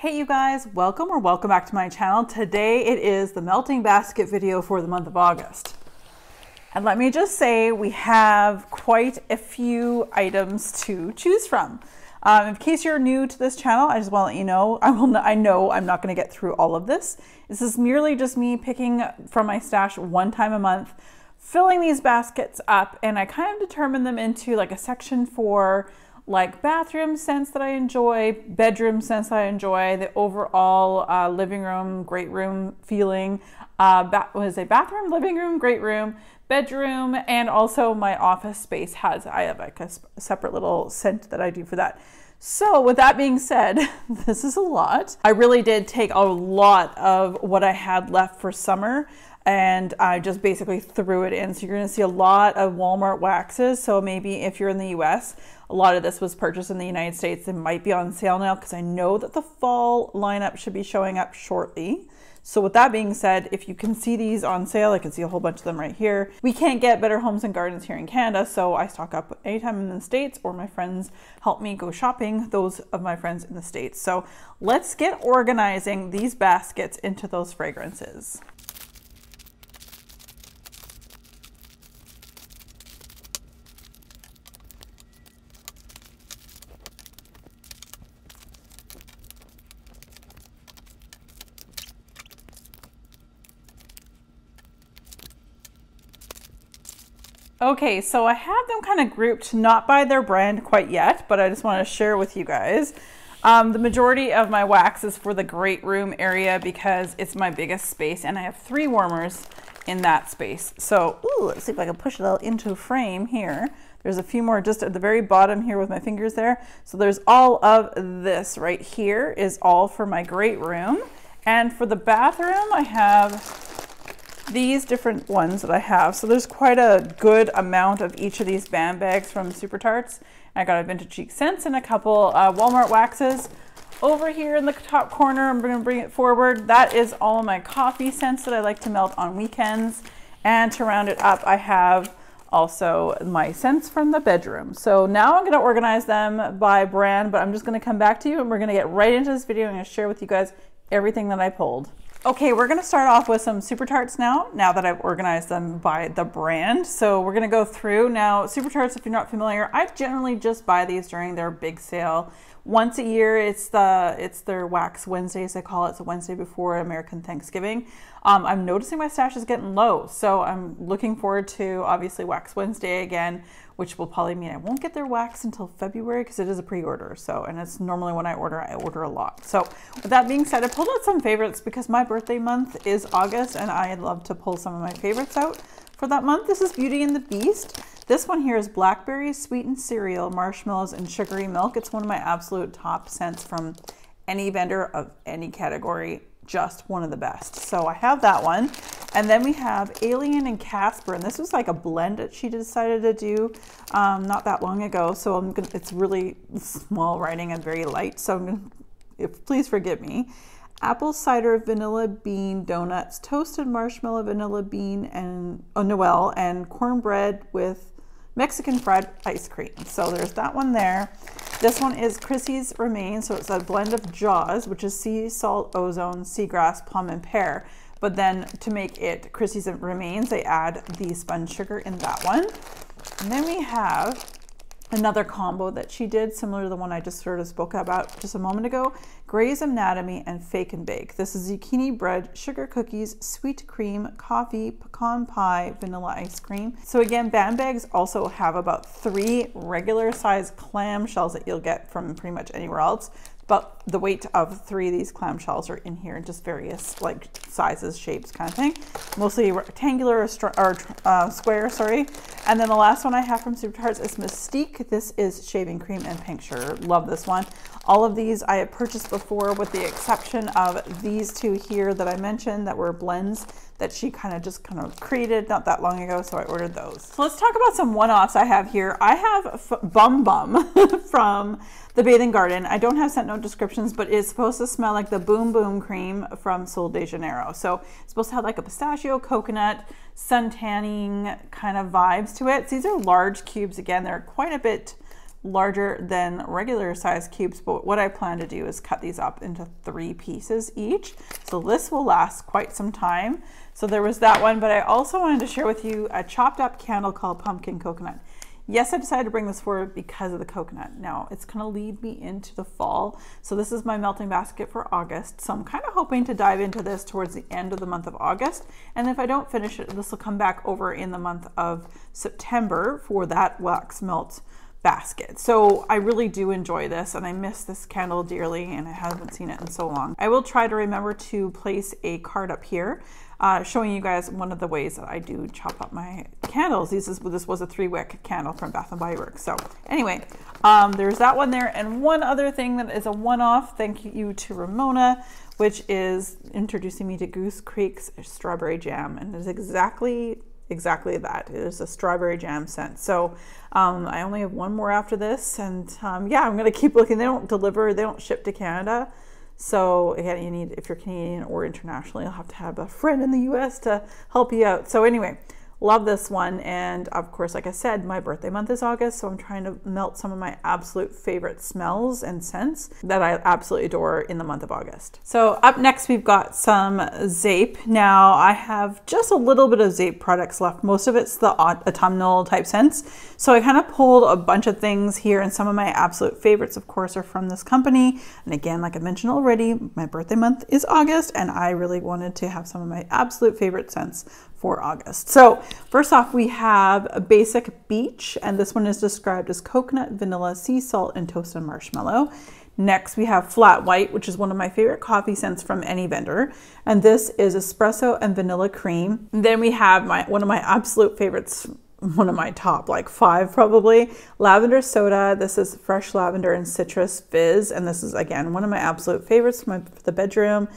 Hey you guys, welcome or welcome back to my channel. Today it is the melting basket video for the month of August. And let me just say we have quite a few items to choose from. Um, in case you're new to this channel, I just want to let you know, I will. Not, I know I'm not going to get through all of this. This is merely just me picking from my stash one time a month, filling these baskets up, and I kind of determine them into like a section for like bathroom scents that I enjoy, bedroom scents I enjoy, the overall uh, living room, great room feeling. Uh, ba- was a bathroom, living room, great room, bedroom, and also my office space has. I have like a separate little scent that I do for that. So, with that being said, this is a lot. I really did take a lot of what I had left for summer and I just basically threw it in. So, you're to see a lot of Walmart waxes. So, maybe if you're in the US, a lot of this was purchased in the United States. It might be on sale now because I know that the fall lineup should be showing up shortly. So with that being said, if you can see these on sale, I can see a whole bunch of them right here. We can't get Better Homes and Gardens here in Canada, so I stock up anytime in the States or my friends help me go shopping, those of my friends in the States. So let's get organizing these baskets into those fragrances. Okay, so I have them kind of grouped, not by their brand quite yet, but I just want to share with you guys. Um, the majority of my wax is for the great room area because it's my biggest space and I have three warmers in that space. So ooh, let's see if I can push it out into frame here. There's a few more just at the very bottom here with my fingers there. So there's all of this right here is all for my great room. And for the bathroom, I have these different ones that I have. So there's quite a good amount of each of these band bags from Super Tarts. I got a Vintage Chic Scents and a couple uh, Walmart waxes. Over here in the top corner, I'm going to bring it forward. That is all of my coffee scents that I like to melt on weekends. And to round it up, I have also my scents from the bedroom. So now I'm going to organize them by brand, but I'm just going to come back to you and we're going to get right into this video. I'm to share with you guys everything that I pulled. Okay, we're gonna start off with some Super Tarts now, now that I've organized them by the brand. So we're gonna go through. Now, Super Tarts, if you're not familiar, I generally just buy these during their big sale. Once a year, it's the it's their Wax Wednesdays, they call it. The Wednesday before American Thanksgiving. Um, I'm noticing my stash is getting low, so I'm looking forward to obviously Wax Wednesday again, which will probably mean I won't get their wax until February because it is a pre-order. So, and it's normally when I order, I order a lot. So with that being said, I pulled out some favorites because my birthday month is August and I love to pull some of my favorites out for that month. This is Beauty and the Beast. This one here is blackberry sweetened cereal, marshmallows, and sugary milk. It's one of my absolute top scents from any vendor of any category just one of the best. So I have that one. And then we have Alien and Casper, and this was like a blend that she decided to do um, not that long ago. So I'm gonna, it's really small writing and very light. So I'm gonna, if, please forgive me. Apple cider vanilla bean donuts, toasted marshmallow vanilla bean and oh, Noel, and cornbread with Mexican fried ice cream. So there's that one there. This one is Chrissy's Remains. So it's a blend of Jaws, which is sea salt, ozone, seagrass, plum, and pear. But then to make it Chrissy's Remains, they add the spun sugar in that one. And then we have another combo that she did, similar to the one I just sort of spoke about just a moment ago, Grey's Anatomy and Fake and Bake. This is zucchini bread, sugar cookies, sweet cream, coffee, pecan pie, vanilla ice cream. So again, band bags also have about three regular size clam shells that you'll get from pretty much anywhere else but the weight of three of these clamshells are in here in just various like sizes, shapes kind of thing. Mostly rectangular or, or uh, square, sorry. And then the last one I have from Super Tarts is Mystique. This is shaving cream and sugar. Love this one. All of these I have purchased before with the exception of these two here that I mentioned that were blends that she kind of just kind of created not that long ago, so I ordered those. So let's talk about some one-offs I have here. I have Bum Bum from the Bathing Garden. I don't have scent note but it's supposed to smell like the Boom Boom Cream from Sol de Janeiro. So it's supposed to have like a pistachio, coconut, sun tanning kind of vibes to it. So these are large cubes. Again, they're quite a bit larger than regular size cubes, but what I plan to do is cut these up into three pieces each. So this will last quite some time. So there was that one, but I also wanted to share with you a chopped up candle called Pumpkin Coconut. Yes, I decided to bring this forward because of the coconut. Now, it's to lead me into the fall. So this is my melting basket for August. So I'm kind of hoping to dive into this towards the end of the month of August. And if I don't finish it, this will come back over in the month of September for that wax melt basket. So I really do enjoy this and I miss this candle dearly and I haven't seen it in so long. I will try to remember to place a card up here uh, showing you guys one of the ways that I do chop up my candles. This, is, this was a three wick candle from Bath & Body Works. So anyway, um, there's that one there. And one other thing that is a one-off, thank you to Ramona, which is introducing me to Goose Creek's strawberry jam. And it's exactly exactly that. It is a strawberry jam scent. So um, I only have one more after this. And um, yeah, I'm going to keep looking. They don't deliver, they don't ship to Canada. So again, you need, if you're Canadian or internationally, you'll have to have a friend in the US to help you out. So anyway, Love this one. And of course, like I said, my birthday month is August, so I'm trying to melt some of my absolute favorite smells and scents that I absolutely adore in the month of August. So up next, we've got some Zape. Now I have just a little bit of Zape products left. Most of it's the autumnal type scents. So I kind of pulled a bunch of things here and some of my absolute favorites, of course, are from this company. And again, like I mentioned already, my birthday month is August and I really wanted to have some of my absolute favorite scents for August. So first off, we have a basic beach, and this one is described as coconut, vanilla, sea salt, and toasted marshmallow. Next, we have flat white, which is one of my favorite coffee scents from any vendor. And this is espresso and vanilla cream. And then we have my one of my absolute favorites, one of my top like five probably, lavender soda. This is fresh lavender and citrus fizz. And this is again, one of my absolute favorites for, my, for the bedroom.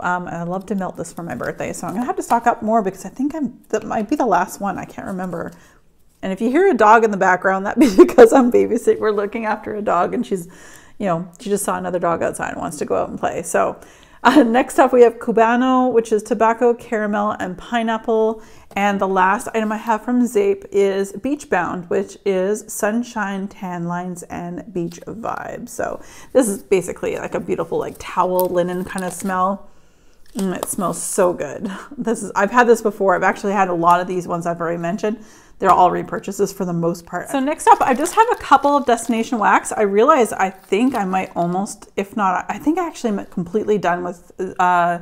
Um, I love to melt this for my birthday, so I'm gonna have to stock up more because I think I'm that might be the last one. I can't remember. And if you hear a dog in the background, that be because I'm babysitting. We're looking after a dog, and she's, you know, she just saw another dog outside and wants to go out and play. So uh, next up, we have Cubano, which is tobacco, caramel, and pineapple. And the last item I have from Zape is Beach Bound, which is sunshine, tan lines, and beach vibes. So this is basically like a beautiful like towel linen kind of smell. Mm, it smells so good. This is I've had this before. I've actually had a lot of these ones I've already mentioned. They're all repurchases for the most part. So next up, I just have a couple of Destination Wax. I realize I think I might almost, if not, I think I actually am completely done with uh,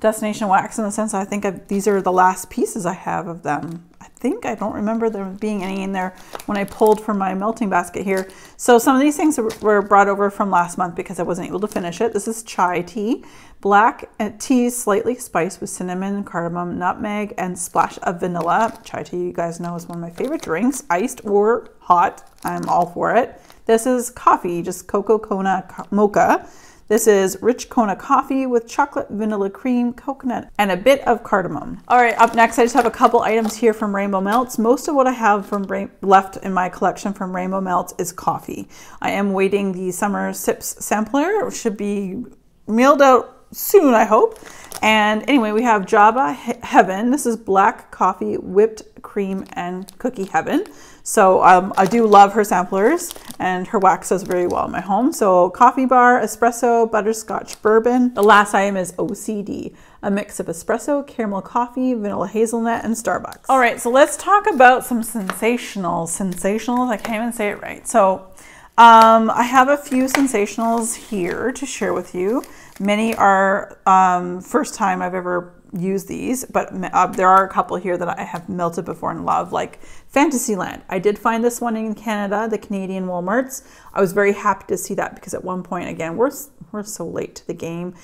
Destination Wax in the sense I think I've, these are the last pieces I have of them. I think I don't remember there being any in there when I pulled from my melting basket here. So some of these things were brought over from last month because I wasn't able to finish it. This is chai tea, black uh, tea slightly spiced with cinnamon, cardamom, nutmeg, and splash of vanilla. Chai tea, you guys know, is one of my favorite drinks, iced or hot. I'm all for it. This is coffee, just cocoa Kona mocha. This is rich Kona coffee with chocolate, vanilla cream, coconut, and a bit of cardamom. All right, up next, I just have a couple items here from Rainbow Melts. Most of what I have from left in my collection from Rainbow Melts is coffee. I am waiting the summer sips sampler. It should be mailed out soon, I hope. And anyway, we have Java Heaven. This is black coffee, whipped cream, and cookie heaven. So um, I do love her samplers and her wax does very well in my home. So coffee bar, espresso, butterscotch bourbon. The last item is OCD, a mix of espresso, caramel coffee, vanilla hazelnut, and Starbucks. All right, so let's talk about some ScentSational, ScentSational, I can't even say it right. So um, I have a few ScentSationals here to share with you. Many are um, first time I've ever used these, but uh, there are a couple here that I have melted before and love, like Fantasyland. I did find this one in Canada, the Canadian Walmarts. I was very happy to see that because at one point, again, we're, we're so late to the game.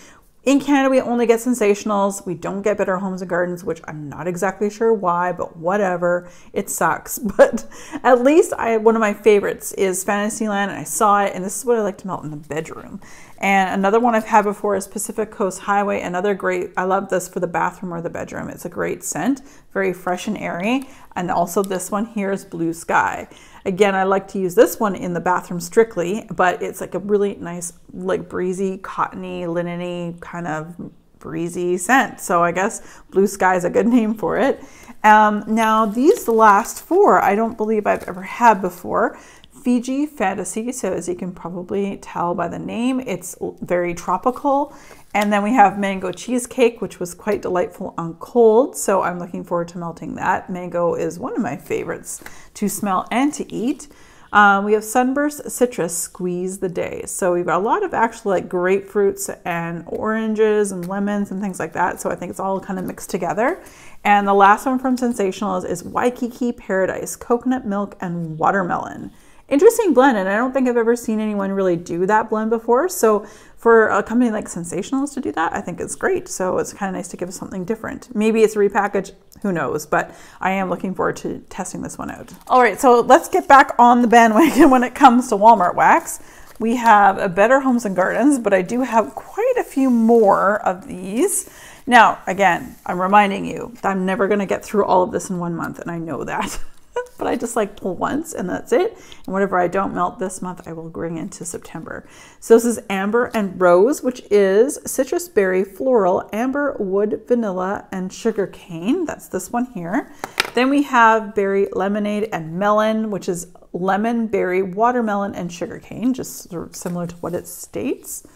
In Canada, we only get ScentSationals. We don't get Better Homes and Gardens, which I'm not exactly sure why, but whatever. It sucks. But at least I one of my favorites is Fantasyland, and I saw it, and this is what I like to melt in the bedroom. And another one I've had before is Pacific Coast Highway. Another great, I love this for the bathroom or the bedroom. It's a great scent, very fresh and airy. And also this one here is Blue Sky. Again, I like to use this one in the bathroom strictly, but it's like a really nice, like breezy, cottony, lineny kind of breezy scent. So I guess Blue Sky is a good name for it. Um, now these last four, I don't believe I've ever had before. Fiji Fantasy. So as you can probably tell by the name, it's very tropical. And then we have mango cheesecake, which was quite delightful on cold. So I'm looking forward to melting that. Mango is one of my favorites to smell and to eat. Um, we have Sunburst Citrus Squeeze the Day. So we've got a lot of actually like grapefruits and oranges and lemons and things like that. So I think it's all kind of mixed together. And the last one from ScentSational is Waikiki Paradise, coconut milk and watermelon. Interesting blend, and I don't think I've ever seen anyone really do that blend before. So for a company like ScentSationals to do that, I think it's great. So it's kind of nice to give us something different. Maybe it's a repackage, who knows, but I am looking forward to testing this one out. All right, so let's get back on the bandwagon when it comes to Walmart wax. We have a Better Homes and Gardens, but I do have quite a few more of these. Now, again, I'm reminding you, I'm never going to get through all of this in one month, and I know that. but I just like pull once and that's it. And whatever I don't melt this month, I will bring into September. So this is Amber and Rose, which is citrus berry, floral, amber, wood, vanilla, and sugar cane. That's this one here. Then we have berry lemonade and melon, which is lemon, berry, watermelon, and sugar cane, just sort of similar to what it states.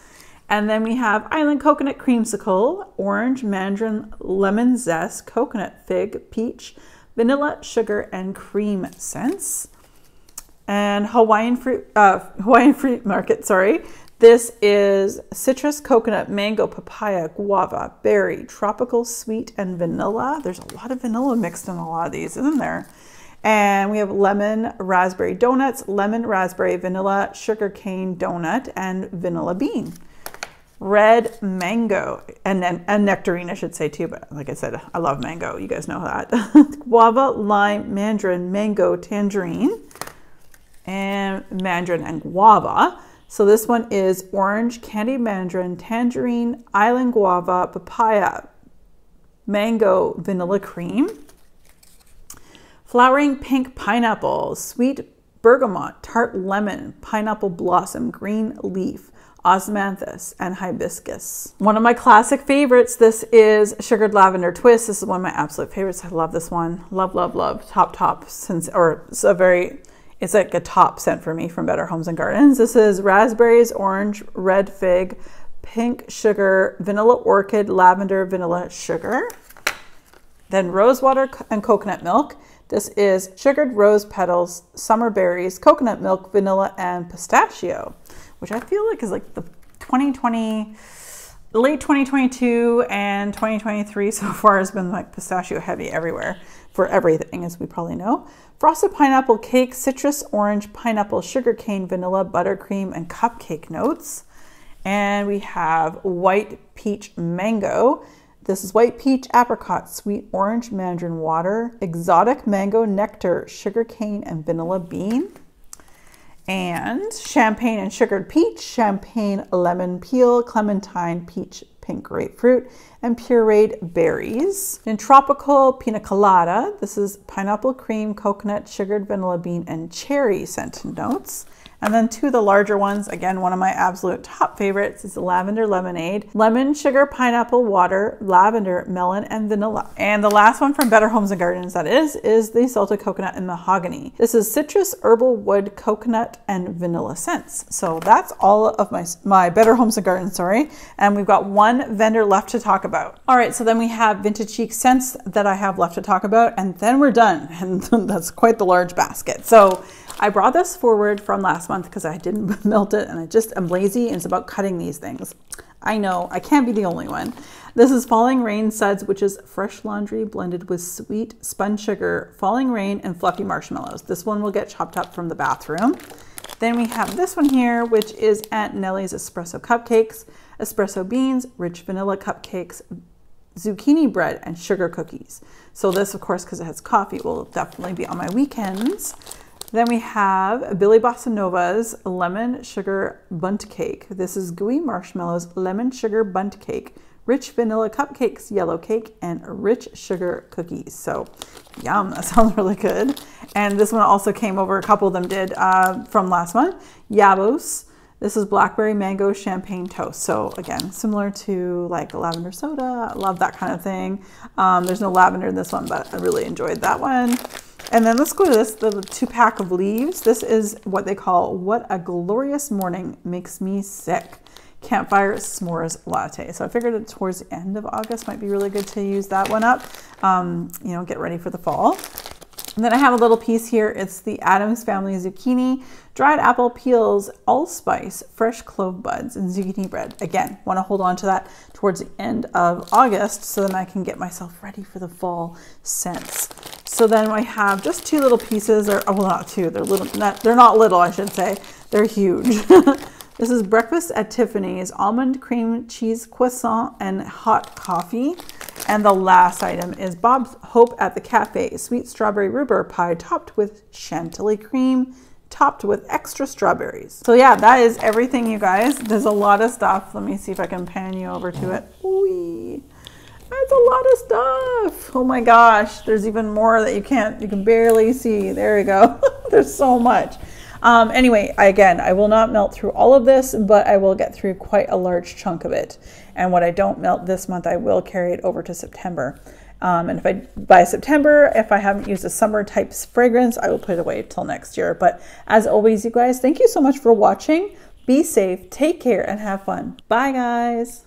And then we have island coconut creamsicle, orange, mandarin, lemon zest, coconut fig, peach, vanilla, sugar, and cream scents. And Hawaiian fruit, uh, Hawaiian fruit market, sorry. This is citrus, coconut, mango, papaya, guava, berry, tropical, sweet, and vanilla. There's a lot of vanilla mixed in a lot of these, isn't there? And we have lemon raspberry donuts, lemon raspberry vanilla sugar cane donut, and vanilla bean red mango and, and, and, nectarine, I should say too. But like I said, I love mango. You guys know that. Guava, lime, mandarin, mango, tangerine, and mandarin and guava. So this one is orange, candy mandarin, tangerine, island guava, papaya, mango, vanilla cream, flowering pink pineapple, sweet bergamot, tart lemon, pineapple blossom, green leaf, osmanthus, and hibiscus. One of my classic favorites, this is Sugared Lavender Twist. This is one of my absolute favorites. I love this one. Love, love, love. Top, top, since, or it's a very, it's like a top scent for me from Better Homes and Gardens. This is raspberries, orange, red fig, pink sugar, vanilla orchid, lavender, vanilla sugar. Then rose water and coconut milk. This is sugared rose petals, summer berries, coconut milk, vanilla, and pistachio which I feel like is like the 2020, late 2022 and 2023 so far has been like pistachio heavy everywhere for everything, as we probably know. Frosted pineapple cake, citrus, orange, pineapple, sugar cane, vanilla, buttercream, and cupcake notes. And we have white peach mango. This is white peach, apricot, sweet orange, mandarin water, exotic mango nectar, sugar cane, and vanilla bean and champagne and sugared peach, champagne lemon peel, clementine peach pink grapefruit, and pureed berries. In tropical pina colada, this is pineapple cream, coconut, sugared vanilla bean, and cherry scented notes. And then two of the larger ones, again, one of my absolute top favorites is lavender lemonade, lemon, sugar, pineapple, water, lavender, melon, and vanilla. And the last one from Better Homes and Gardens that is, is the salted coconut and mahogany. This is citrus, herbal, wood, coconut, and vanilla scents. So that's all of my, my Better Homes and Gardens, sorry. And we've got one vendor left to talk about. All right, so then we have Vintage Chic scents that I have left to talk about, and then we're done. And that's quite the large basket. So I brought this forward from last month because I didn't melt it and I just am lazy and it's about cutting these things. I know, I can't be the only one. This is Falling Rain Suds, which is fresh laundry blended with sweet spun sugar, falling rain, and fluffy marshmallows. This one will get chopped up from the bathroom. Then we have this one here, which is Aunt Nellie's Espresso Cupcakes, espresso beans, rich vanilla cupcakes, zucchini bread, and sugar cookies. So this, of course, because it has coffee, will definitely be on my weekends. Then we have Billy Bossa Nova's Lemon Sugar Bundt Cake. This is gooey marshmallows, lemon sugar bundt cake, rich vanilla cupcakes, yellow cake, and rich sugar cookies. So, yum, that sounds really good. And this one also came over, a couple of them did uh, from last month. Yabos. This is blackberry mango champagne toast. So again, similar to like lavender soda. I love that kind of thing. Um, there's no lavender in this one, but I really enjoyed that one. And then let's go to this, the two pack of leaves. This is what they call What a Glorious Morning Makes Me Sick. Campfire S'mores Latte. So I figured towards the end of August might be really good to use that one up. Um, you know, get ready for the fall. And then I have a little piece here. It's the Addams Family Zucchini, dried apple peels, allspice, fresh clove buds, and zucchini bread. Again, want to hold on to that towards the end of August so then I can get myself ready for the fall scents. So then I have just two little pieces, or oh, well, not two. They're little. Not, they're not little, I should say. They're huge. this is breakfast at Tiffany's: almond cream cheese croissant and hot coffee. And the last item is Bob's Hope at the Cafe, sweet strawberry rhubarb pie topped with chantilly cream, topped with extra strawberries. So yeah, that is everything, you guys. There's a lot of stuff. Let me see if I can pan you over to it. Whee. That's a lot of stuff. Oh my gosh, there's even more that you can't, you can barely see. There we go. there's so much. Um, anyway, again, I will not melt through all of this, but I will get through quite a large chunk of it. And what I don't melt this month, I will carry it over to September. Um, and if I by September, if I haven't used a summer type fragrance, I will put it away till next year. But as always, you guys, thank you so much for watching. Be safe, take care, and have fun. Bye, guys.